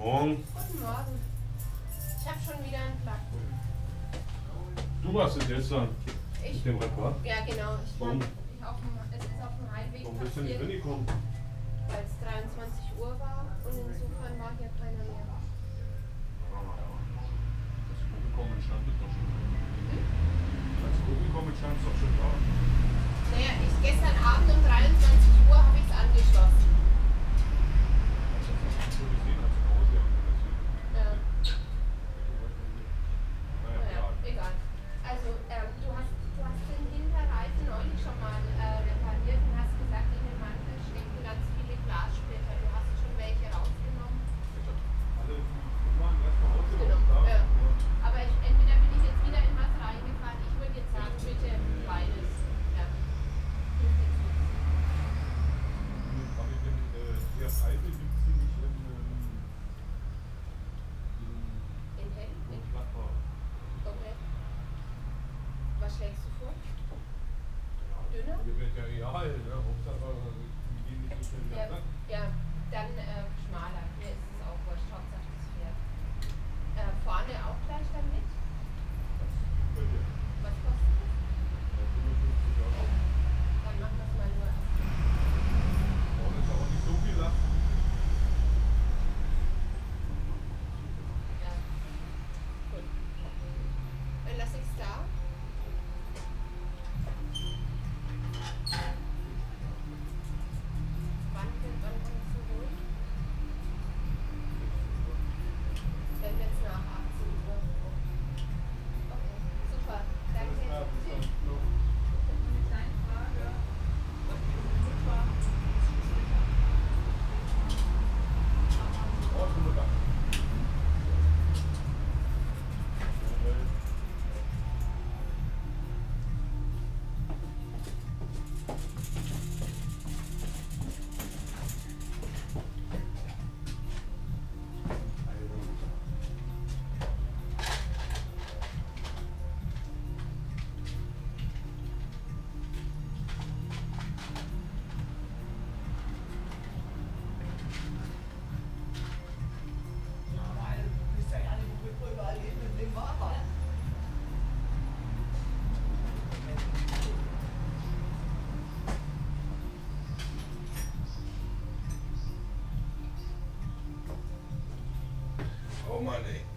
Morgen. Guten Morgen. Ich habe schon wieder einen Plug. Du warst es jetzt dann. Ich? Mit dem Rekord? Ja, genau. Ich Warum? Ich auf dem, es ist auf dem Heimweg. Warum bist du nicht reingekommen? Weil es 23 Uhr war und insofern war hier keiner mehr. Das Publikum entstand doch schon. Hm? Das Publikum entstand doch schon da. Naja, ich gestern Abend und ja, ja, ja. Monday.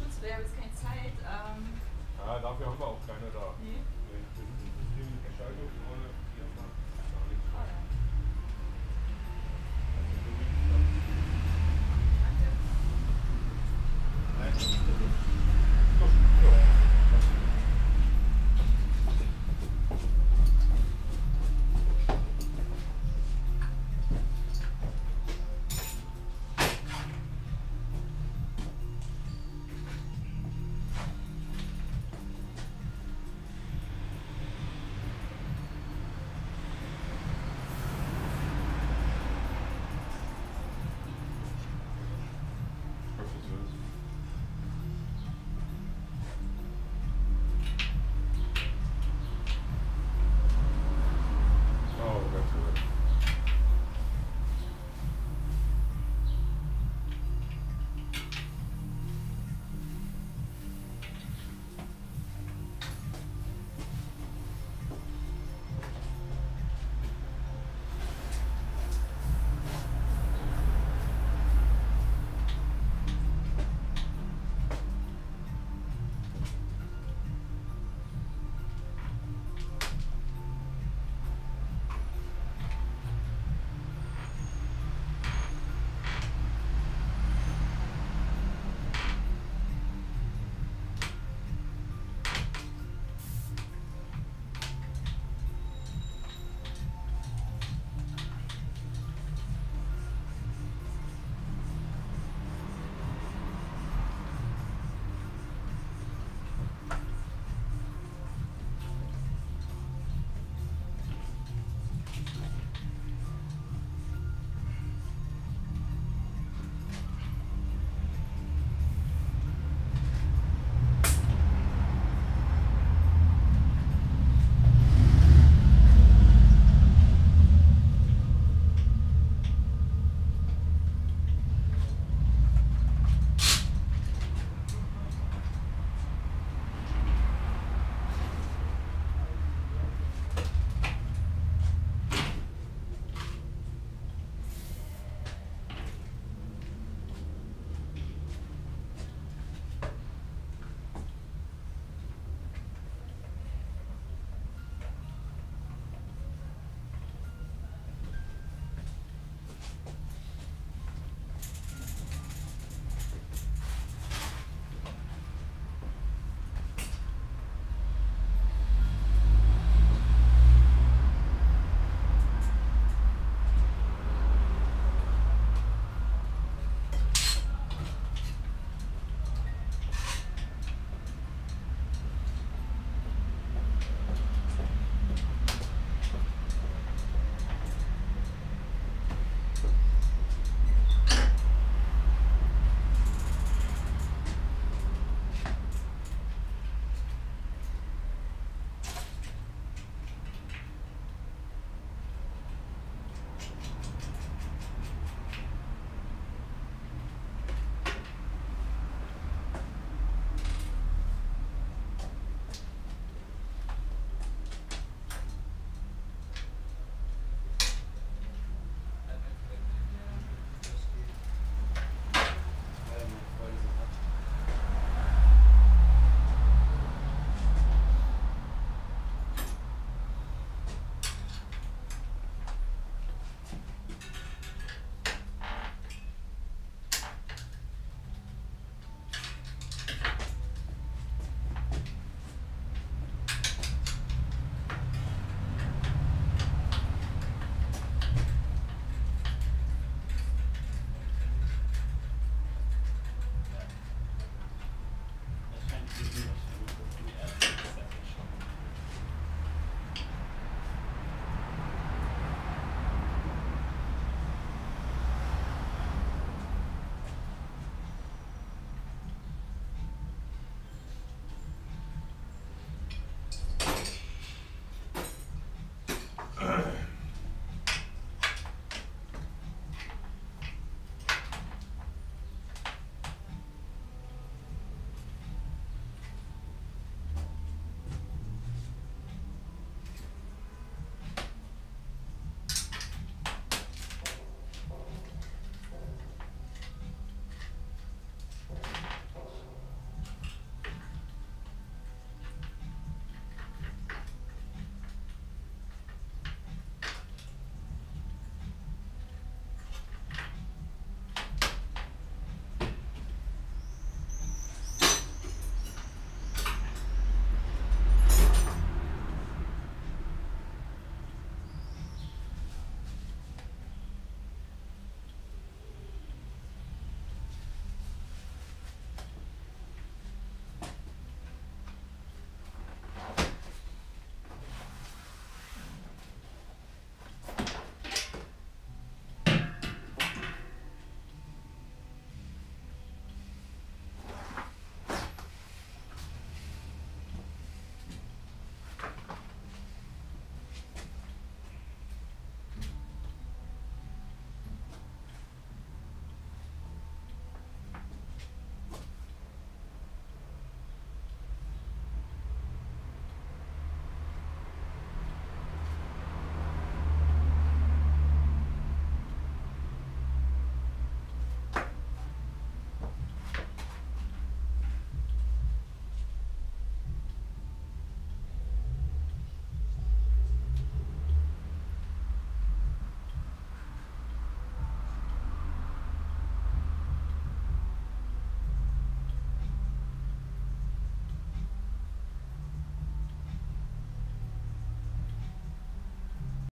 Wollte noch mal ein neues Schutzblech, habe jetzt keine Zeit. Ähm, Ja, dafür haben wir auch keine da. nee. Das ist die Gestaltung